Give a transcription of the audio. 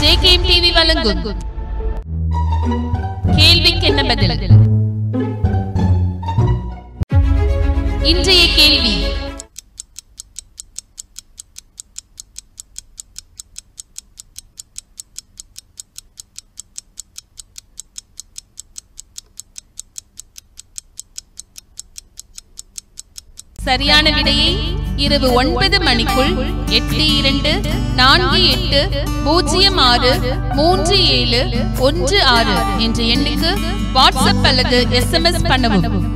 JKM TV வழங்கும். கேள்விக்கு என்ன பதில்? இன்றைய கேள்வி. சரியான விடையை இரவு ஒன்பது மணிக்குள் எட்டு இரண்டு நான்கு எட்டு பூஜ்ஜியம் ஆறு மூன்று ஏழு ஒன்று ஆறு என்ற எண்ணுக்கு வாட்ஸ்அப் அல்லது எஸ்எம்எஸ் பண்ணவும்.